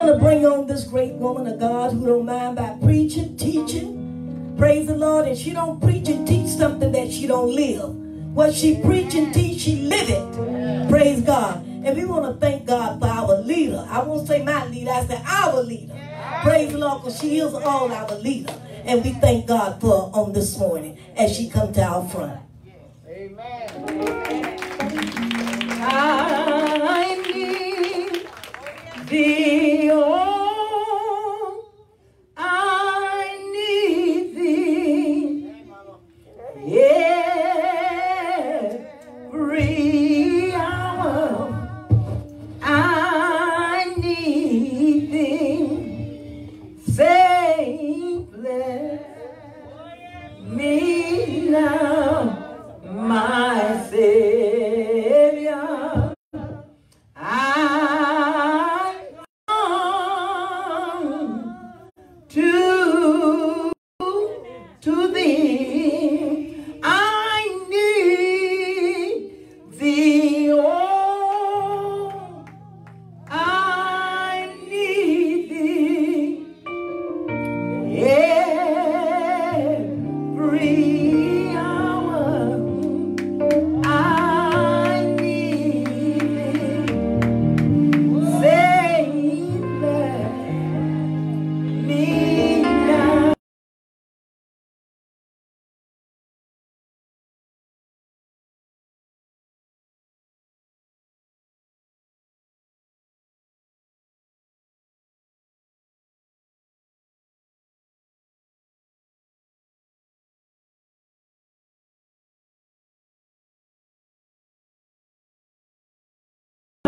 to bring on this great woman of God who don't mind by preaching, teaching. Praise the Lord. And she don't preach and teach something that she don't live. What she preach and teach, she live it. Praise God. And we want to thank God for our leader. I won't say my leader, I say our leader. Praise the Lord, because she is all our leader. And we thank God for her on this morning as she come to our front. Amen. I thee, oh,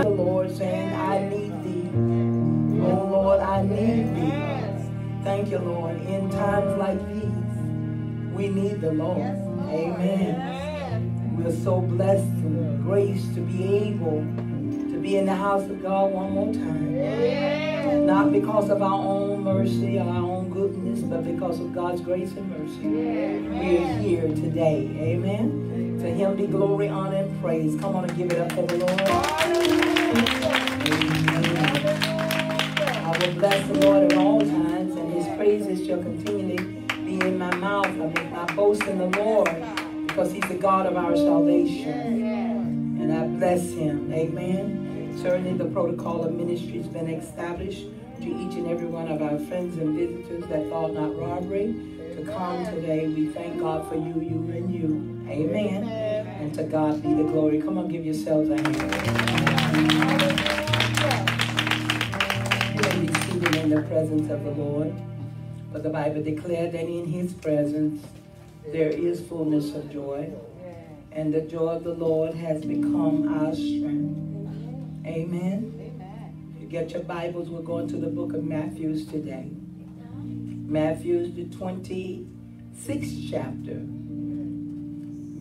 The Lord saying, I need thee. Oh Lord, I need thee. Thank you, Lord. In times like these, we need the Lord. Amen. We're so blessed and graced to be able to be in the house of God one more time. Not because of our own mercy or our own goodness, but because of God's grace and mercy. We're here today. Amen. To him be glory, honor, and praise. Come on and give it up for the Lord. Will bless the Lord at all times, and his praises shall continually be in my mouth. I make my boast in the Lord, because he's the God of our salvation. And I bless him. Amen. Certainly the protocol of ministry has been established to each and every one of our friends and visitors that thought not robbery to come today. We thank God for you, you, and you. Amen. And to God be the glory. Come on, give yourselves a hand. The presence of the Lord. But the Bible declared that in his presence there is fullness of joy. And the joy of the Lord has become our strength. Amen. You get your Bibles, we're going to the book of Matthews today. Matthew's the 26th chapter,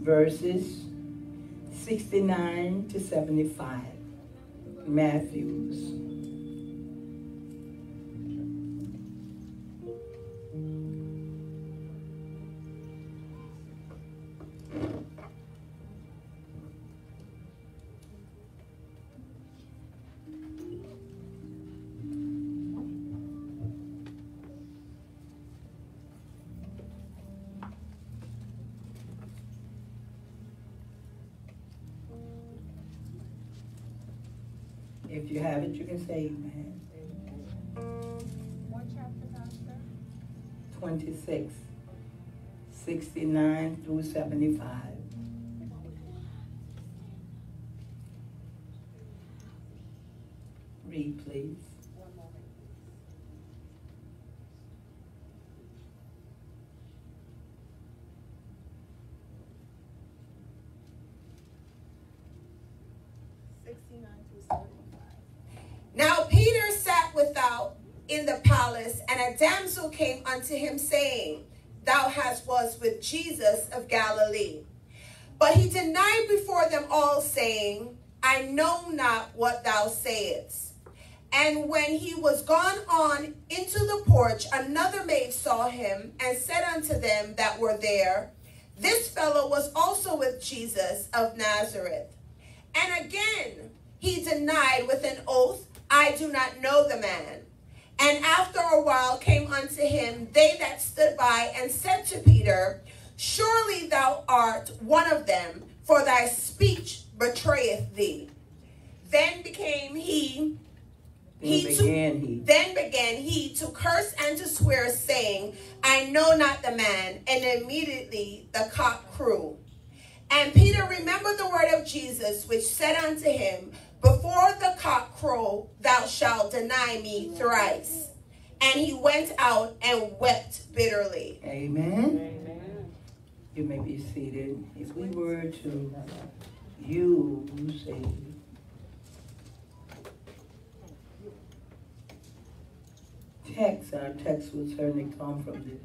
verses 69 to 75. Matthews. It, say amen. What chapter, Pastor? 26, 69 through 75. Read, please. One moment. Sixty-nine through seventy-five. Now Peter sat without in the palace, and a damsel came unto him, saying, Thou hast was with Jesus of Galilee. But he denied before them all, saying, I know not what thou sayest. And when he was gone on into the porch, another maid saw him, and said unto them that were there, This fellow was also with Jesus of Nazareth. And again he denied with an oath, I do not know the man. And after a while came unto him they that stood by and said to Peter, Surely thou art one of them, for thy speech betrayeth thee. Then became he He began he. then began he to curse and to swear, saying, I know not the man. And immediately the cock crew. And Peter remembered the word of Jesus, which said unto him, Before the cock crow, thou shalt deny me thrice. And he went out and wept bitterly. Amen. You may be seated. If we were to use a text, our text would certainly come from the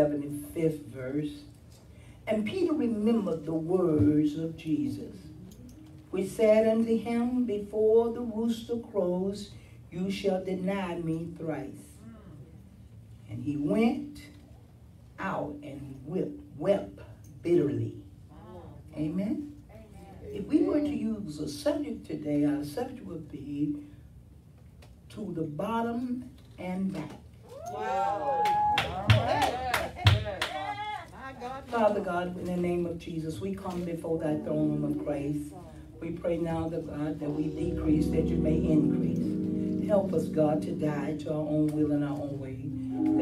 75th verse. And Peter remembered the words of Jesus, which said unto him, Before the rooster crows, you shall deny me thrice. And he went out and wept, wept bitterly. Amen. If we were to use a subject today, our subject would be to the bottom and back. Father God, in the name of Jesus, we come before thy throne of grace. We pray now that God that we decrease, that you may increase. Help us, God, to die to our own will and our own way.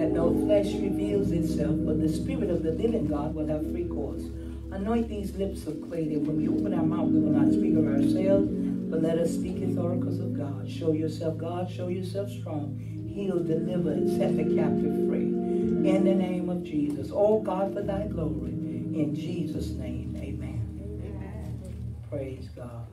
That no flesh reveals itself, but the Spirit of the living God will have free course. Anoint these lips of clay that when we open our mouth, we will not speak of ourselves, but let us speak as oracles of God. Show yourself God, show yourself strong. Heal, deliver, and set the captive free. In the name of Jesus. Oh God, for thy glory. In Jesus' name, amen. Praise God.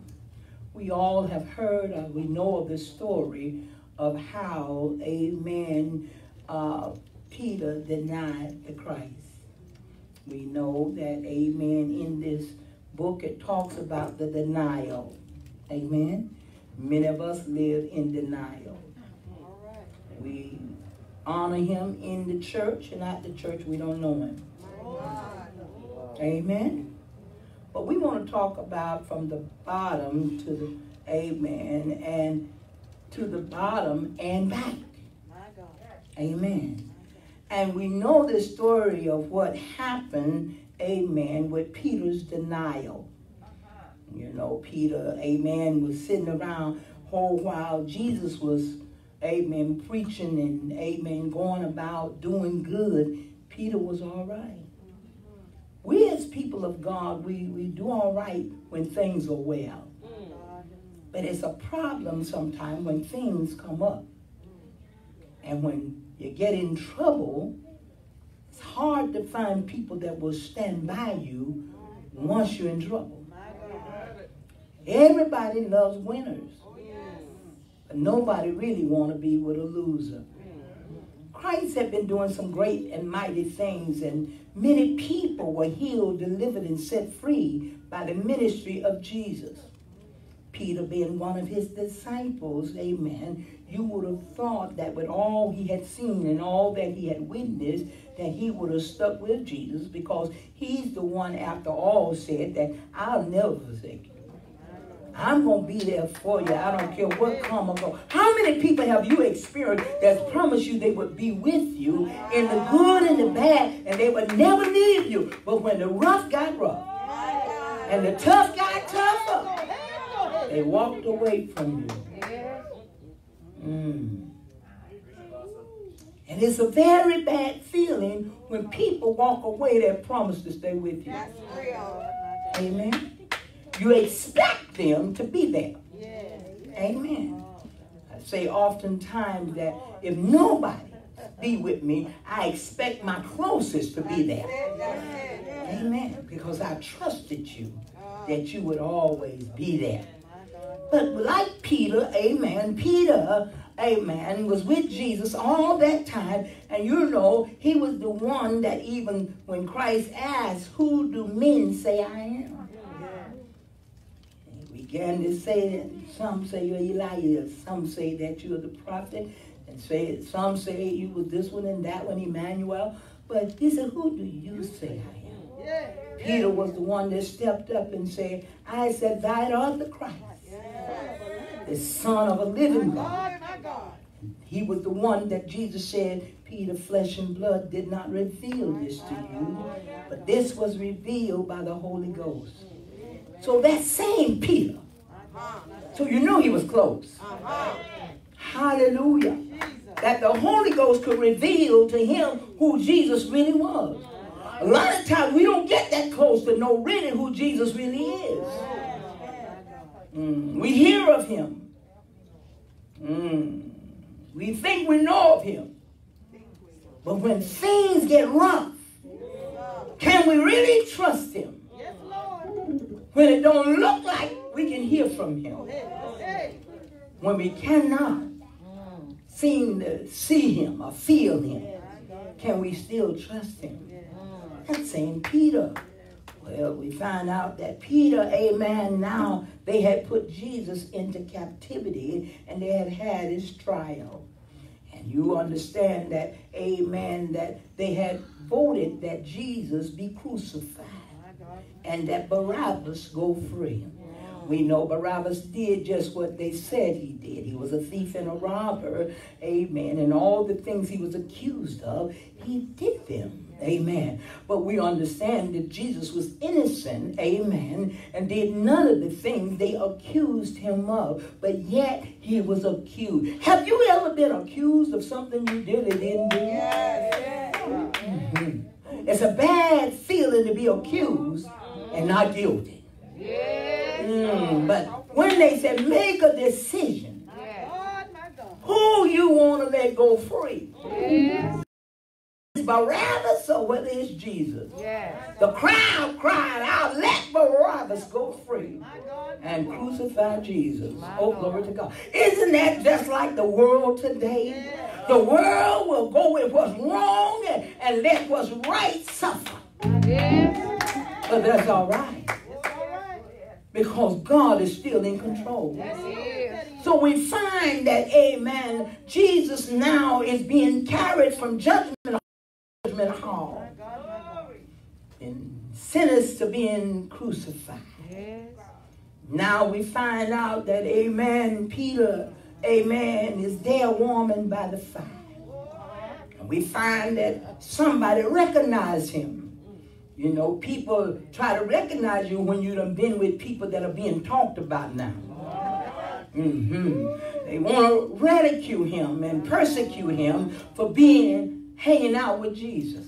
We all have heard, uh, we know of the story of how, amen, uh, Peter denied the Christ. We know that, amen, in this book it talks about the denial. Amen. Many of us live in denial. We honor him in the church, and at the church we don't know him. Amen. But we want to talk about from the bottom to the amen and to the bottom and back. Amen. And we know the story of what happened, amen, with Peter's denial. You know, Peter, amen, was sitting around whole while Jesus was, amen, preaching and, amen, going about doing good. Peter was all right. We as people of God, we, we do all right when things are well. Mm. But it's a problem sometimes when things come up. And when you get in trouble, it's hard to find people that will stand by you once you're in trouble. Everybody loves winners. Oh, but nobody really want to be with a loser. Christ had been doing some great and mighty things, and many people were healed, delivered, and set free by the ministry of Jesus. Peter being one of his disciples, amen, you would have thought that with all he had seen and all that he had witnessed, that he would have stuck with Jesus because he's the one, after all, said that I'll never forsake you. I'm going to be there for you. I don't care what come or go. How many people have you experienced that promised you they would be with you in the good and the bad and they would never leave you? But when the rough got rough and the tough got tougher, they walked away from you. Mm. And it's a very bad feeling when people walk away that promise to stay with you. Amen. You expect them to be there. Amen. I say oftentimes that if nobody be with me, I expect my closest to be there. Amen. Because I trusted you that you would always be there. But like Peter, amen, Peter, amen, was with Jesus all that time. And you know, he was the one that even when Christ asked, Who do men say I am? Began to say that some say you're Elijah, some say that you're the prophet, and say some say you was this one and that one, Emmanuel. But he said, Who do you say I am? Peter was the one that stepped up and said, I said, Thou art the Christ, the Son of a living God. He was the one that Jesus said, Peter, flesh and blood did not reveal this to you, but this was revealed by the Holy Ghost. So that same Peter, so you knew he was close. Hallelujah. That the Holy Ghost could reveal to him who Jesus really was. A lot of times we don't get that close to know really who Jesus really is. Mm, we hear of him. Mm, we think we know of him. But when things get rough, can we really trust him? When it don't look like we can hear from him. When we cannot seem to see him or feel him, can we still trust him? That's St. Peter. Well, we find out that Peter, amen, now they had put Jesus into captivity and they had had his trial. And you understand that, amen, that they had voted that Jesus be crucified and that Barabbas go free. We know Barabbas did just what they said he did. He was a thief and a robber, amen. And all the things he was accused of, he did them. Amen. But we understand that Jesus was innocent, amen, and did none of the things they accused him of, but yet he was accused. Have you ever been accused of something you really didn't do? Mhm. It's a bad feeling to be accused and not guilty. Mm, but when they said make a decision, who you want to let go free? Barabbas or whether it's Jesus. The crowd cried out, let Barabbas go free and crucify Jesus. Oh, glory to God. Isn't that just like the world today? The world will go with what's wrong and, and let what's right suffer. But that's all right. Because God is still in control. So we find that, amen, Jesus now is being carried from judgment to judgment hall. And sinners to being crucified. Now we find out that, amen, Peter, amen, is there warming by the fire. And we find that somebody recognized him. You know, people try to recognize you when you done been with people that are being talked about now. hmm They want to ridicule him and persecute him for being hanging out with Jesus.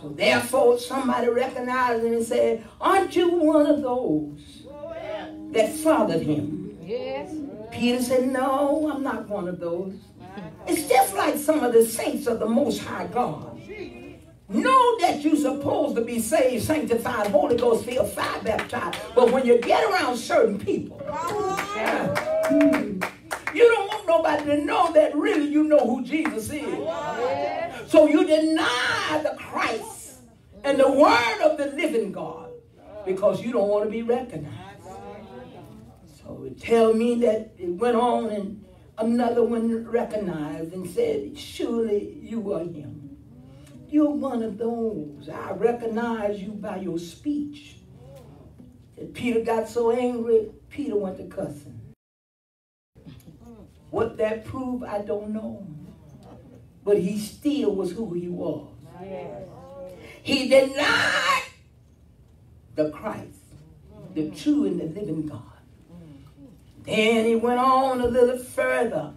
So therefore, somebody recognized him and said, "Aren't you one of those that followed him?" Peter said, "No, I'm not one of those." It's just like some of the saints of the Most High God. Know that you're supposed to be saved, sanctified, Holy Ghost filled, fire baptized. But when you get around certain people, yeah, you don't want nobody to know that really you know who Jesus is. So you deny the Christ and the word of the living God because you don't want to be recognized. So tell me that it went on and another one recognized and said, surely you are him. You're one of those. I recognize you by your speech. And Peter got so angry, Peter went to cussing. What that proved, I don't know. But he still was who he was. He denied the Christ, the true and the living God. Then he went on a little further.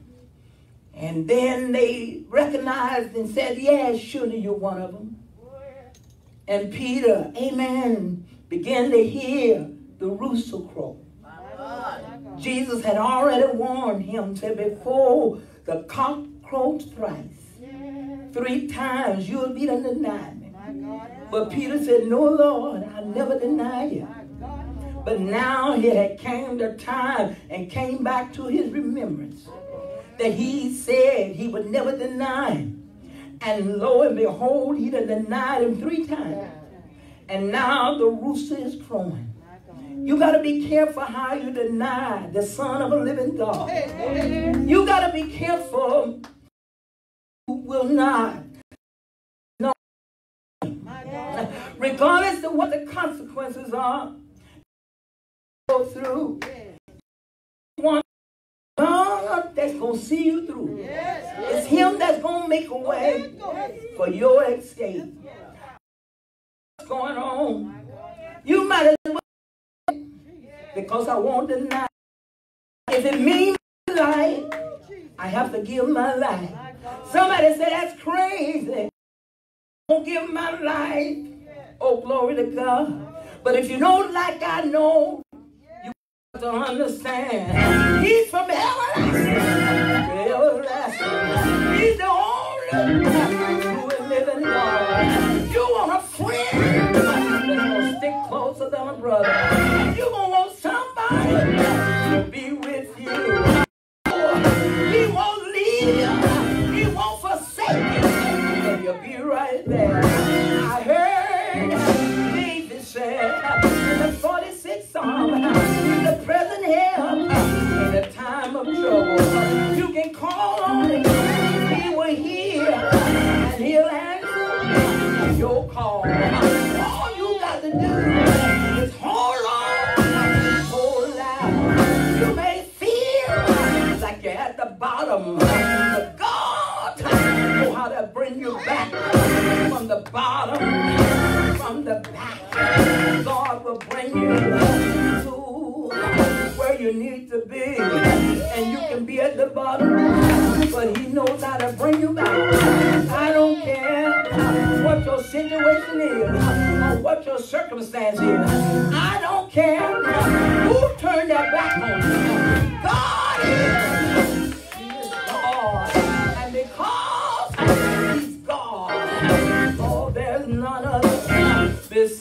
And then they recognized and said, Yeah, surely you're one of them. And Peter, amen, began to hear the rooster crow. Jesus had already warned him, said, Before the cock crows thrice, three times you'll be to deny me. But Peter said, No, Lord, I'll never deny you. But now it had came the time and came back to his remembrance that he said he would never deny. And lo and behold, he done denied him three times. And now the rooster is crowing. You got to be careful how you deny the Son of a living God. You got to be careful who will not know. Regardless of what the consequences are, go through. That's going to see you through. It's him that's going to make a way for your escape. What's going on? You might as well because I won't deny. If it means life, I have to give my life. Somebody said that's crazy. Don't give my life. Oh, glory to God. But if you don't like I know, you have to understand. He's from everlasting brother. You back from the bottom, from the back. God will bring you to where you need to be, and you can be at the bottom, but He knows how to bring you back. I don't care what your situation is or what your circumstance is. I don't care who turned their back on you. God is.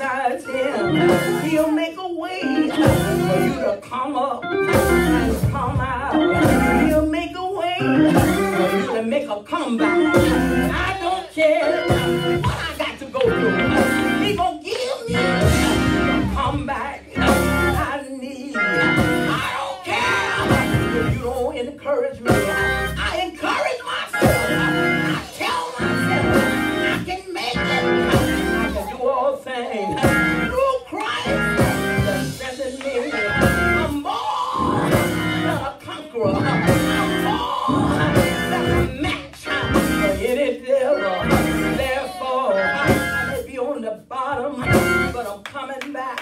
Besides Him. He'll make a way for you to come up and come out. He'll make a way for you to make a comeback. I don't care what I got to go through. He gonna give me a comeback I need. I don't care if you don't encourage me. But back.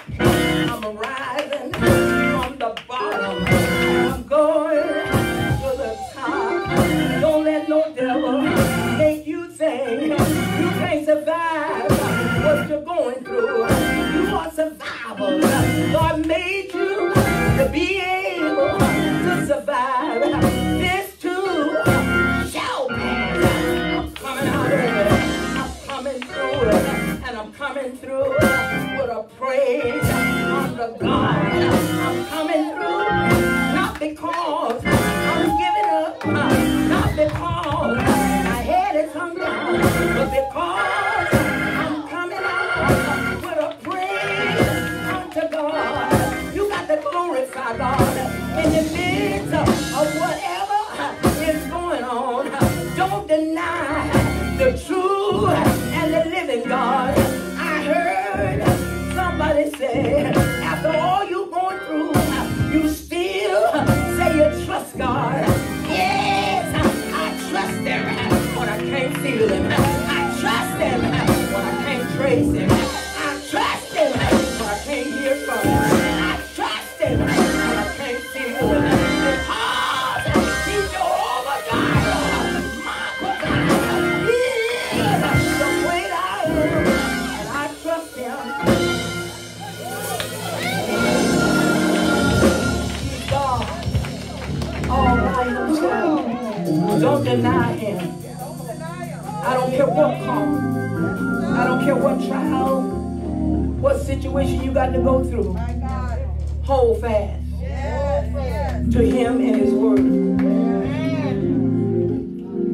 Got to go through. My God. Hold fast Yes, yes. to him and his word.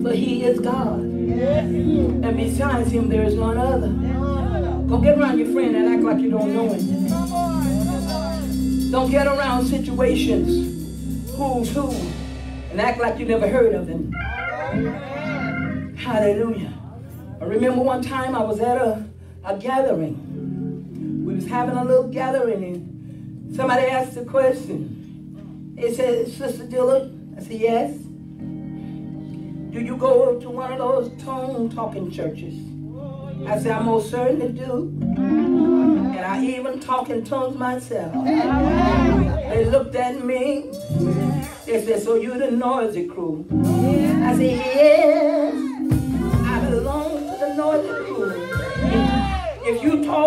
For he is God. And besides him, there is none other. Don't get around your friend and act like you don't know him. Don't get around situations, who's who, and act like you never heard of him. Hallelujah. I remember one time I was at a, a gathering. Having a little gathering and somebody asked a question. They said, Sister Dillard? I said, yes. Do you go to one of those tongue talking churches? I said, I most certainly do. And I even talk in tongues myself. They looked at me. They said, so you the noisy crew. I said, yes. I belong to the noisy crew.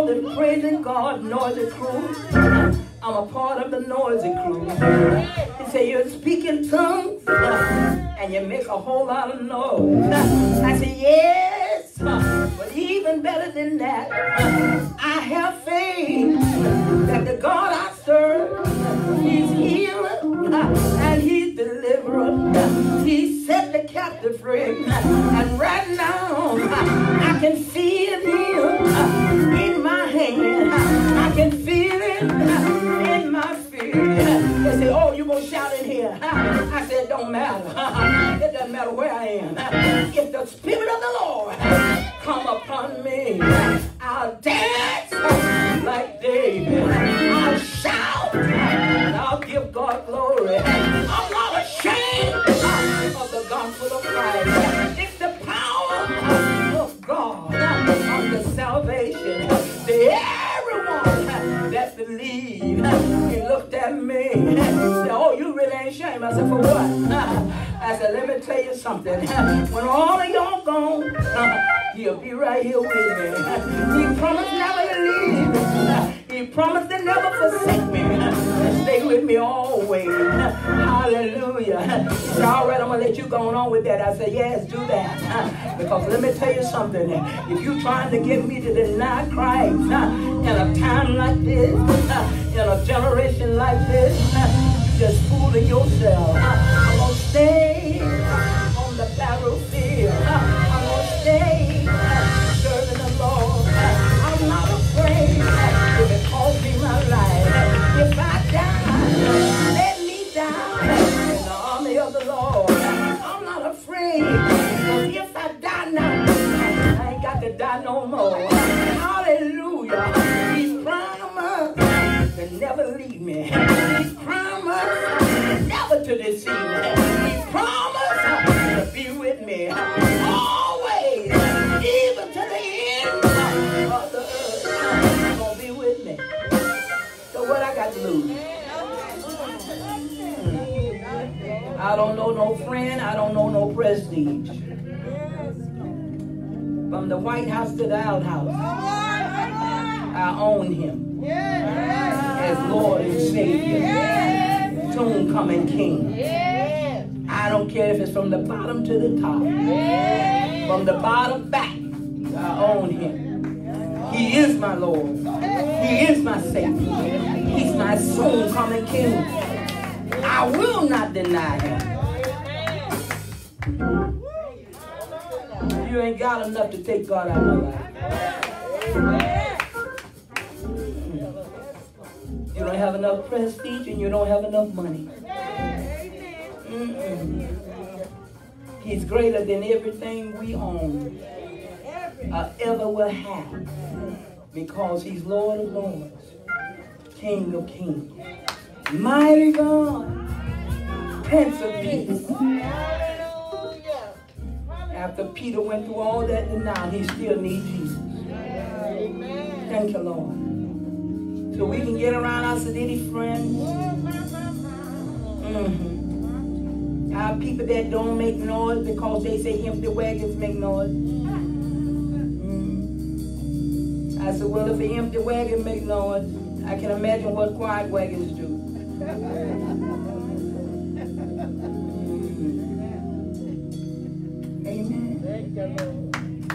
Them praising God, noisy crew, I'm a part of the noisy crew. He said, you're speaking tongues and you make a whole lot of noise. I said, yes. But even better than that, I have faith that the God I serve, He's healer and He's deliverer. He set the captive free. And right now, I can feel Him say, oh, shout in here. I said, don't matter. It doesn't matter where I am. If the Spirit of the Lord come upon me, I'll dance like David. I'll shout and I'll give God glory. I'm not ashamed of the gospel of Christ. It's the power of God unto salvation. To everyone that believe. He looked at me. Ain't ashamed. I said, for what? I said, let me tell you something. When all of y'all gone, uh, he'll be right here with me. He promised never to leave. He promised to never forsake me. Stay with me always. Hallelujah. He said, all right, I'm going to let you go on with that. I said, yes, do that. Because let me tell you something. If you're trying to get me to deny Christ uh, in a time like this, uh, in a generation like this, just fooling yourself. I'm to stay on the battlefield. I don't know no friend. I don't know no prestige. From the White House to the outhouse, I own him as Lord and Savior. Soon coming King. I don't care if it's from the bottom to the top. From the bottom back, I own him. He is my Lord. He is my Savior. He's my soon coming King. I will not deny him. You ain't got enough to take God out of my life. You don't have enough prestige and you don't have enough money. Mm-mm. He's greater than everything we own or ever will have because he's Lord of Lords, King of Kings, mighty God, Prince of Peace. After Peter went through all that denial, he still needs Jesus. Thank you, Lord. So we can get around our city friends. Mm -hmm. Our people that don't make noise because they say empty wagons make noise. Mhm. I said, well, if an empty wagon make noise, I can imagine what quiet wagons do. Amen.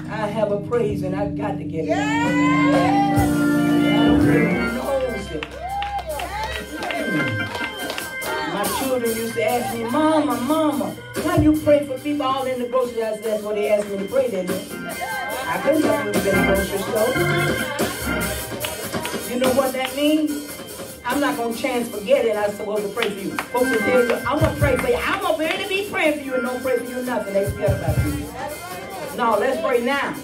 I have a praise and I've got to get it. I don't care who knows it. My children used to ask me, Mama, Mama, why you pray for people all in the grocery store? That's what they asked me to pray, they? I couldn't to in the grocery store. You know what that means? I'm not going to chance forget it. I'm supposed to pray for you. Folks you, I'm going to pray for you. I'm going to be praying for you and don't pray for you nothing. They forget about you. No, let's pray now.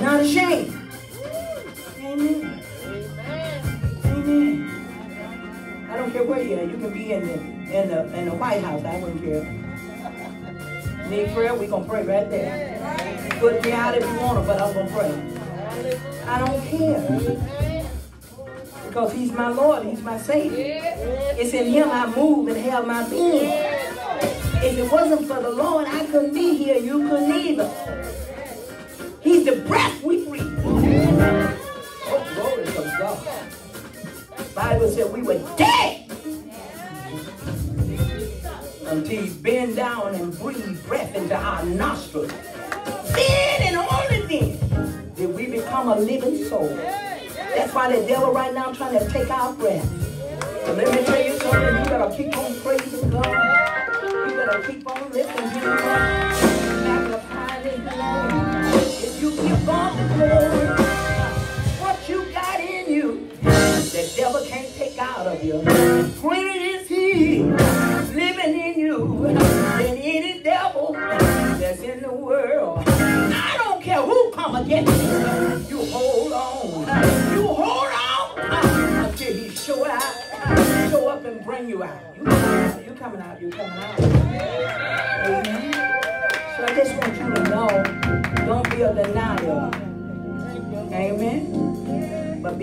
Not ashamed. Amen. Amen. I don't care where you're at. You can be in the in the in the White House, I wouldn't care. Need prayer? We gonna pray right there. Put me out if you want to, but I'm gonna pray. I don't care. Because he's my Lord, he's my Savior. It's in him I move and have my being. If it wasn't for the Lord, I couldn't be here. You couldn't either. He's the breath we breathe. Oh, glory to God. Bible said we were dead until he bend down and breathe breath into our nostrils. Then become a living soul. That's why the devil right now trying to take our breath. So let me tell you something. You gotta keep on praising God. You gotta keep on. Magnifying His name. If you give God the glory, what you got in you, the devil can't take out of you. Greater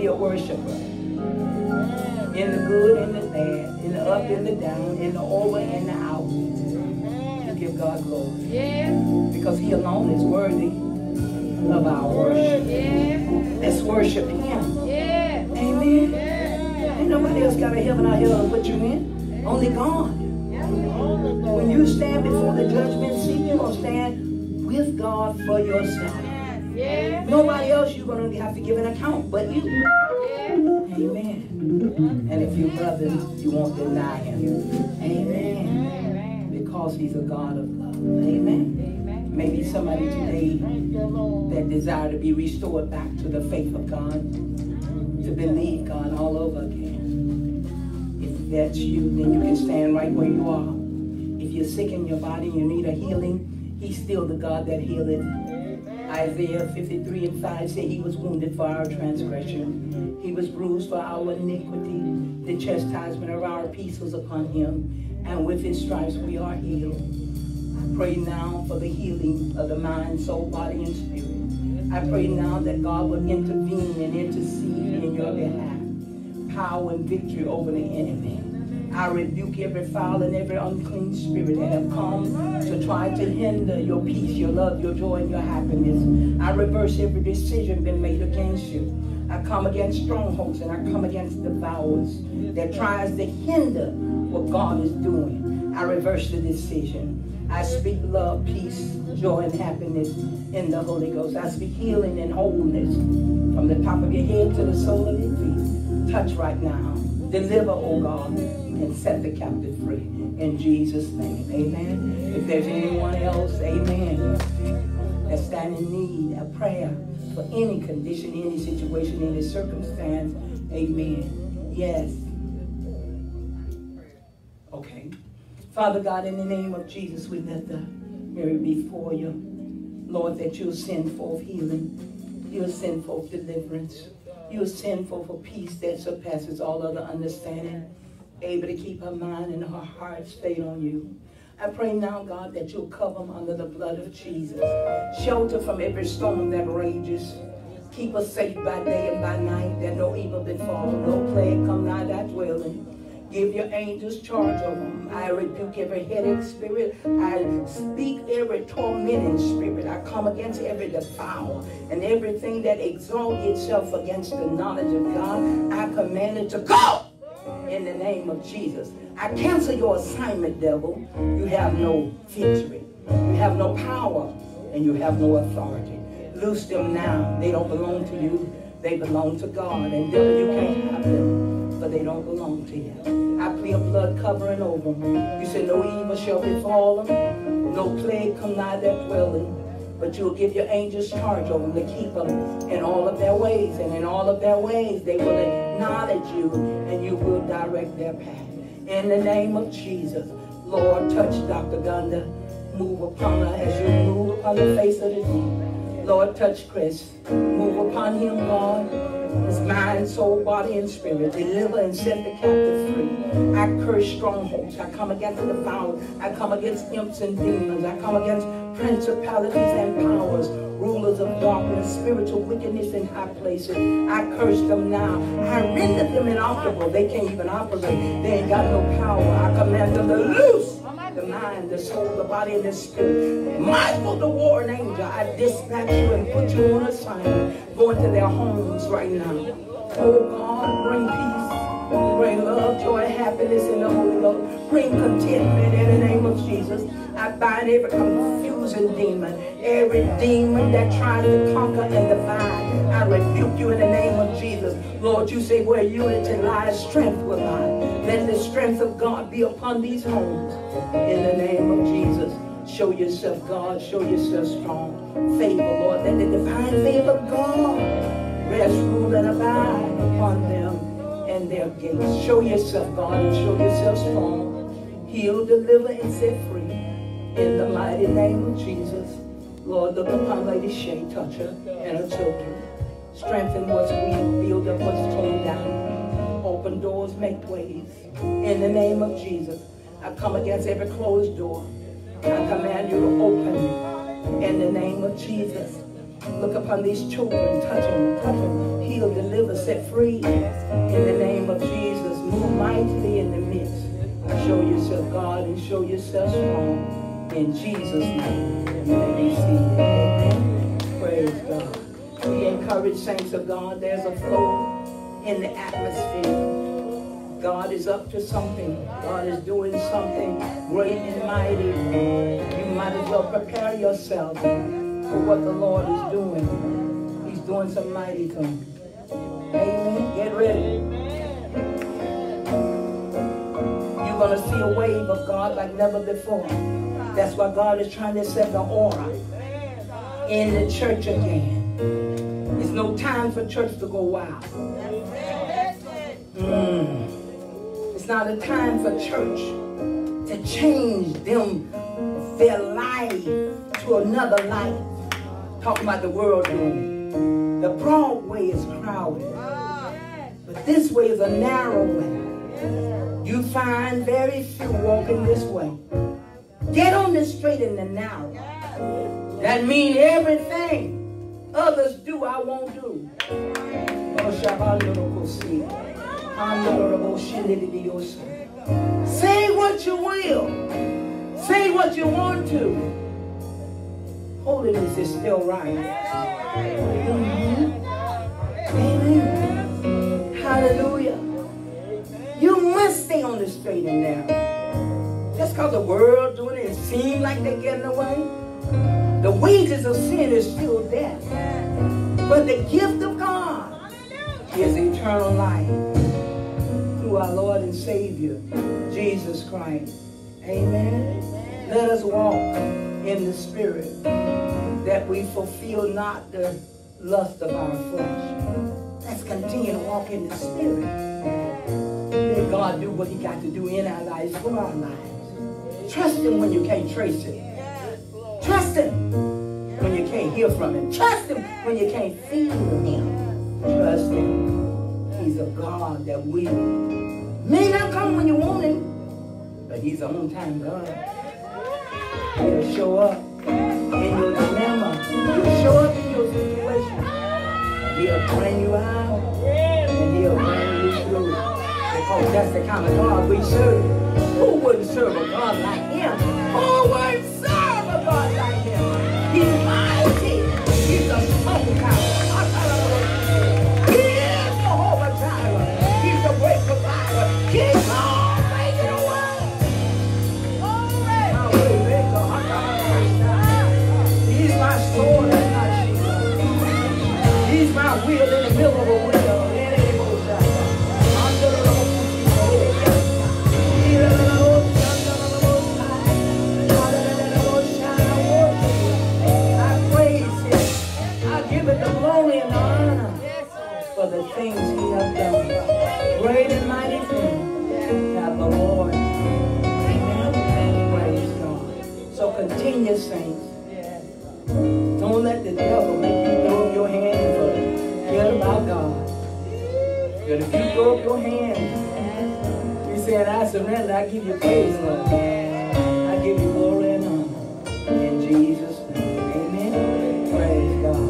be a worshiper. In the good and the bad, in the up and the down, in the over and the out. You give God glory. Because he alone is worthy of our worship. Let's worship him. Amen. Ain't nobody else got a heaven out here to put you in. Only God. When you stand before the judgment seat, you're going to stand with God for yourself. Yeah. Nobody else you're going to have to give an account but you. Yeah. Amen. And if you love him, you won't deny him. Amen. Because he's a God of love. Amen. Maybe somebody today that desire to be restored back to the faith of God, to believe God all over again. If that's you, then you can stand right where you are. If you're sick in your body and you need a healing, He's still the God that healeth. Isaiah 53 and 5 say He was wounded for our transgression, He was bruised for our iniquity. The chastisement of our peace was upon Him, and with His stripes we are healed. I pray now for the healing of the mind, soul, body, and spirit. I pray now that God will intervene and intercede in your behalf. Power and victory over the enemy. I rebuke every foul and every unclean spirit that have come to try to hinder your peace, your love, your joy, and your happiness. I reverse every decision been made against you. I come against strongholds and I come against the devours that tries to hinder what God is doing. I reverse the decision. I speak love, peace, joy, and happiness in the Holy Ghost. I speak healing and wholeness from the top of your head to the sole of your feet. Touch right now. Deliver, oh God, and set the captive free. In Jesus' name, amen. If there's anyone else, amen, that stand in need of prayer for any condition, any situation, any circumstance, amen. Yes. Okay. Father God, in the name of Jesus, we lift the Mary before you. Lord, that you'll send forth healing. You'll send forth deliverance. You'll send forth a peace that surpasses all other understanding. Able to keep her mind and her heart stayed on you. I pray now, God, that you'll cover them under the blood of Jesus. Shelter from every storm that rages. Keep us safe by day and by night, that no evil befall, no plague come nigh thy dwelling. Give your angels charge over them. I rebuke every headache spirit. I speak every tormenting spirit. I come against every defilement and everything that exalts itself against the knowledge of God. I command it to go in the name of Jesus. I cancel your assignment, devil. You have no victory. You have no power and you have no authority. Loose them now. They don't belong to you. They belong to God. And devil, you can't have them, for they don't belong to you. I plead a blood covering over them. You said no evil shall befall them. No plague come nigh their dwelling. But you'll give your angels charge over them to keep them in all of their ways. And in all of their ways, they will acknowledge you and you will direct their path. In the name of Jesus, Lord, touch Dr. Gunda. Move upon her as you move upon the face of the deep. Lord, touch Chris. Move upon him, God. His mind, soul, body, and spirit. Deliver and set the captive free. I curse strongholds. I come against the foul. I come against imps and demons. I come against principalities and powers rulers of darkness, spiritual wickedness in high places. I curse them now. I render them inoperable. They can't even operate. They ain't got no power. I command them to loose mind, the soul, the body, and the spirit. Michael the warring angel, I dispatch you and put you on assignment. Go into their homes right now. Oh God, bring peace, bring love, joy, happiness in the Holy Ghost. Bring contentment in the name of Jesus. I bind every confusing demon, every demon that tries to conquer and divide. I rebuke you in the name of Jesus. Lord, you say where unity lies, strength will lie. Let the strength of God be upon these homes in the name of Jesus. Show yourself, God. Show yourself strong. Favor, Lord. Let the divine favor of God rest, rule, and abide upon them and their gates. Show yourself, God, and show yourself strong. Heal, deliver, and set free. In the mighty name of Jesus. Lord, look upon Lady Shay, touch her and her children. Strengthen what's weak, build up what's torn down. Open doors, make ways. In the name of Jesus. I come against every closed door. I command you to open in the name of Jesus. Look upon these children, touch them, touch them, heal, deliver, set free. In the name of Jesus, move mightily in the midst. Show yourself God and show yourself strong. In Jesus' name. Amen. Praise God. We encourage saints of God. There's a flow in the atmosphere. God is up to something. God is doing something great and mighty. You might as well prepare yourself for what the Lord is doing. He's doing some mighty things. Amen. Get ready. You're going to see a wave of God like never before. That's why God is trying to set the aura in the church again. It's no time for church to go wild. Mm. It's not a time for church to change them, their life to another life. Talking about the world doing. The broad way is crowded. Ah, but this way is a narrow way. You find very few walking this way. Get on the straight and the narrow. That means everything others do, I won't do. Oh, Say what you will. Say what you want to. Holiness is still right. Amen. Amen. Hallelujah. You must stay on the straight and narrow. Just because the world doing it, it seems like they're getting away. The wages of sin is still death. But the gift of God is eternal life through our Lord and Savior, Jesus Christ. Amen. Let us walk in the Spirit that we fulfill not the lust of our flesh. Let's continue to walk in the Spirit. Let God do what he got to do in our lives, for our lives. Trust him when you can't trace it. Trust him when you can't hear from him. Trust him when you can't feel him. Trust him. He's a God that will May not come when you want him, but he's on time God. He'll show up in your dilemma. He'll show up in your situation. He'll bring you out and he'll bring you through. Because that's the kind of God we serve. Who wouldn't serve a God like him? Who continue, saints. Don't let the devil make you throw up your hands and forget about God. But if you throw up your hands, you saying, I surrender, I give you praise, Lord. I give you glory and honor. In Jesus' name. Amen. Praise God.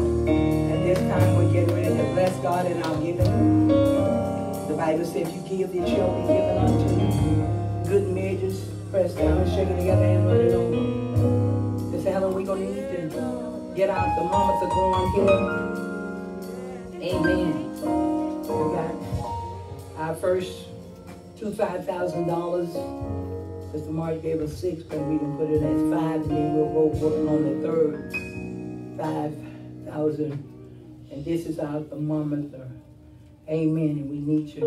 At this time, we're getting ready to bless God in our giving. The Bible says, if you give, it shall be given unto you. Pressed down, shaken together, and running over. Miss Helen, we're going to need to get out the moments of going here. Amen. We got our first two five thousand dollars. Mr. Mark gave us six, but we can put it as five, and then we'll go working on the third five thousand. And this is our thermometer. Amen. And we need you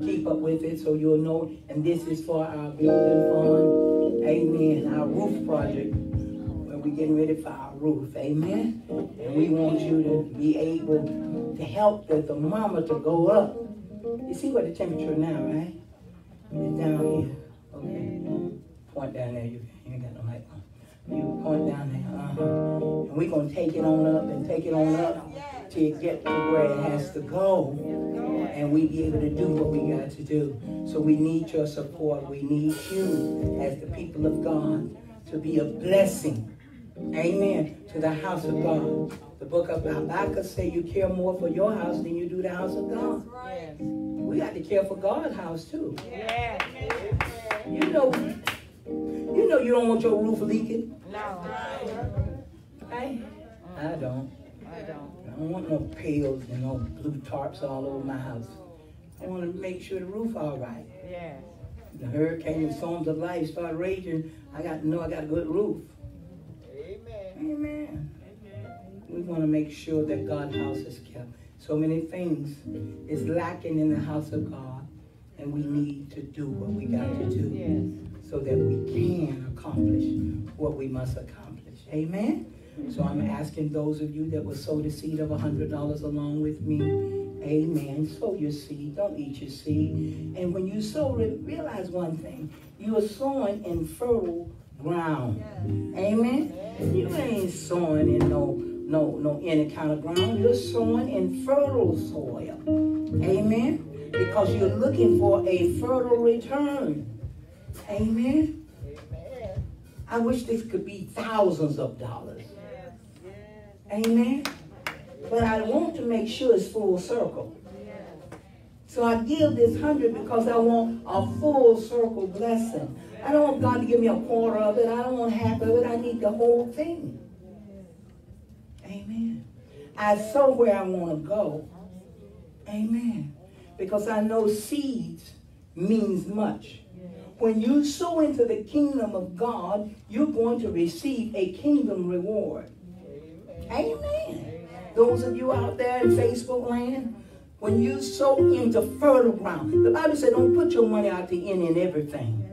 keep up with it so you'll know. And this is for our building fund. Amen. Our roof project. Where we're getting ready for our roof. Amen. And we want you to be able to help the thermometer to go up. You see what the temperature now, right? It's down here. Okay. Point down there. You, ain't got no light on. You point down there. Uh-huh. And we're going to take it on up and take it on up to get to where it has to go. And we be able to do what we got to do. So we need your support. We need you as the people of God to be a blessing. Amen. To the house of God. The book of Habakkuk say you care more for your house than you do the house of God. We got to care for God's house too. You know, you know you don't want your roof leaking. No. Hey, I don't. I don't want no pails and no blue tarps all over my house. I want to make sure the roof all right. The hurricane and storms of life start raging. I got to know I got a good roof. Amen. Amen. Amen. We want to make sure that God's house is kept. So many things is lacking in the house of God, and we need to do what we got to do so that we can accomplish what we must accomplish. Amen. So I'm asking those of you that will sow the seed of $100 along with me. Amen. Sow your seed. Don't eat your seed. And when you sow it, realize one thing. You are sowing in fertile ground. Amen. You ain't sowing in no no no any kind of ground. You're sowing in fertile soil. Amen. Because you're looking for a fertile return. Amen? Amen. I wish this could be thousands of dollars. Amen. But I want to make sure it's full circle. So I give this hundred because I want a full circle blessing. I don't want God to give me a quarter of it. I don't want half of it. I need the whole thing. Amen. I sow where I want to go. Amen. Because I know seeds means much. When you sow into the kingdom of God, you're going to receive a kingdom reward. Amen. Those of you out there in Facebook land, when you sow into fertile ground, the Bible said don't put your money out to any and everything.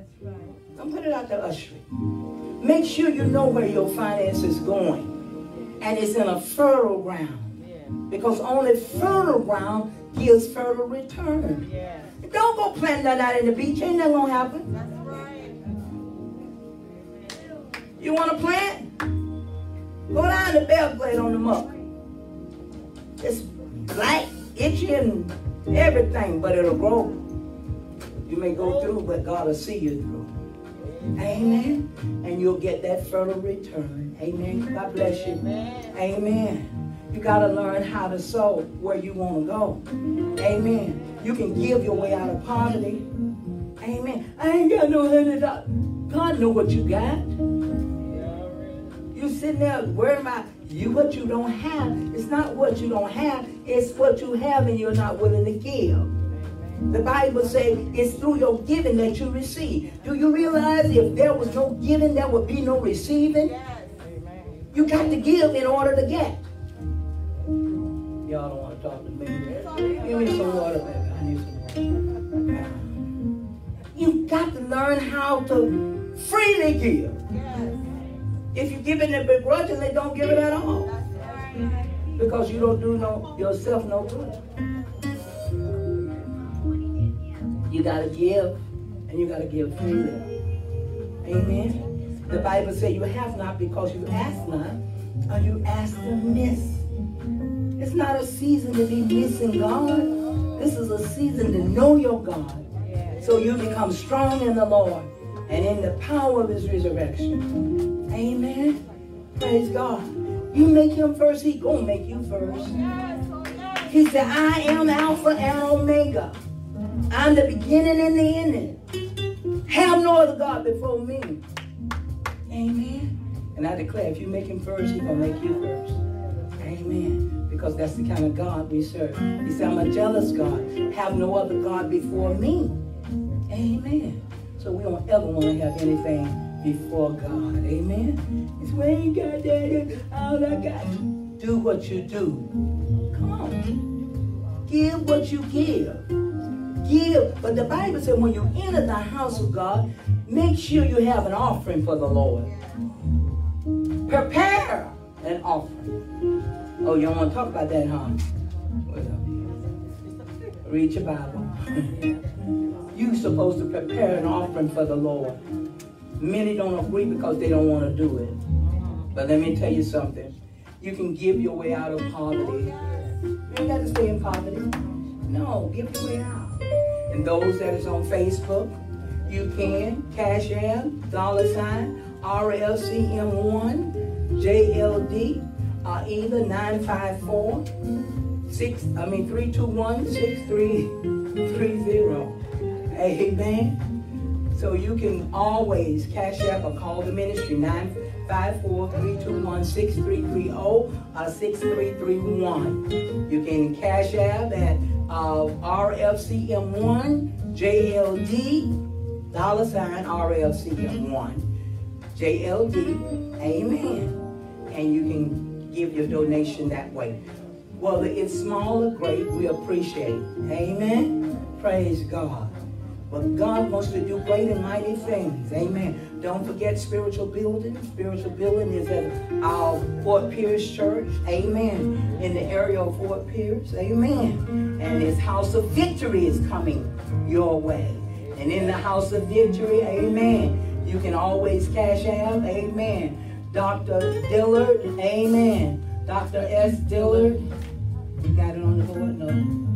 Don't put it out to ushering. Make sure you know where your finance is going. And it's in a fertile ground. Because only fertile ground gives fertile return. Don't go plant that out in the beach. Ain't nothing gonna happen. You want to plant? Go down the Belle Glade on the muck. It's black, itchy, and everything, but it'll grow. You may go through, but God will see you through. Amen. And you'll get that fertile return. Amen. God bless you. Amen. You got to learn how to sow where you want to go. Amen. You can give your way out of poverty. Amen. I ain't got no hundred dollars. God know what you got. Sitting there worrying about you what you don't have. It's not what you don't have. It's what you have and you're not willing to give. The Bible says it's through your giving that you receive. Do you realize if there was no giving, there would be no receiving? You got to give in order to get. Y'all don't want to talk to me. Give me some water, baby. I need some water. You got to learn how to freely give. If you give it begrudgingly, don't give it at all. Because you don't do no yourself no good. You gotta give, and you gotta give freely. Amen. The Bible says you have not because you ask not. Are you asked to miss? It's not a season to be missing God. This is a season to know your God. So you become strong in the Lord and in the power of his resurrection. Amen. Praise God. You make him first, he gonna make you first. He said, I am Alpha and Omega. I'm the beginning and the ending. Have no other God before me. Amen. And I declare, if you make him first, he's going to make you first. Amen. Because that's the kind of God we serve. He said, I'm a jealous God. Have no other God before me. Amen. So we don't ever want to have anything before God. Amen. It's when you got that, all I got. Do what you do. Come on. Give what you give. Give. But the Bible said when you enter the house of God, make sure you have an offering for the Lord. Prepare an offering. Oh, you don't want to talk about that, huh? Read your Bible. You're supposed to prepare an offering for the Lord. Many don't agree because they don't want to do it. But let me tell you something. You can give your way out of poverty. You ain't got to stay in poverty. No, give your way out. And those that is on Facebook, you can cash app, dollar sign, RFCM1, JLD, uh, either 954 6, I mean 321 6330. Amen. So you can always cash app or call the ministry 954-321-6330 or 6331. You can cash app at uh, RFCM1 JLD dollar sign RFCM1 JLD. Amen. And you can give your donation that way. Whether it's small or great, we appreciate. Amen. Praise God. But God wants to do great and mighty things. Amen. Don't forget spiritual building. Spiritual building is at our Fort Pierce Church. Amen. In the area of Fort Pierce. Amen. And His house of victory is coming your way. And in the house of victory, amen. You can always cash out. Amen. Dr. Dillard. Amen. Dr. S. Dillard. You got it on the board? No.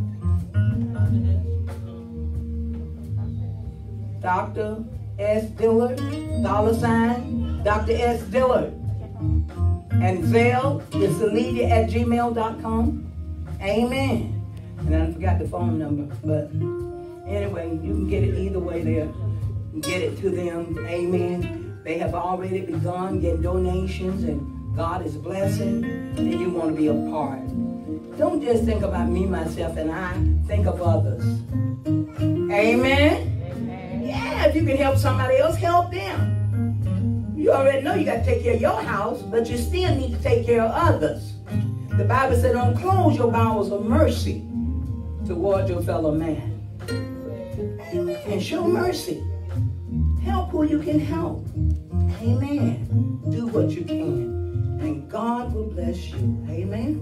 Dr. S. Dillard, dollar sign, Dr. S. Dillard. And Zelle is Saledia at gmail.com. Amen. And I forgot the phone number, but anyway, you can get it either way there. Get it to them. Amen. They have already begun getting donations and God is blessing, and you want to be a part. Don't just think about me, myself, and I. Think of others. Amen if you can help somebody else, help them. You already know you got to take care of your house, but you still need to take care of others. The Bible said, "Unclose your bowels of mercy toward your fellow man. And show mercy. Help who you can help. Amen. Do what you can. And God will bless you. Amen.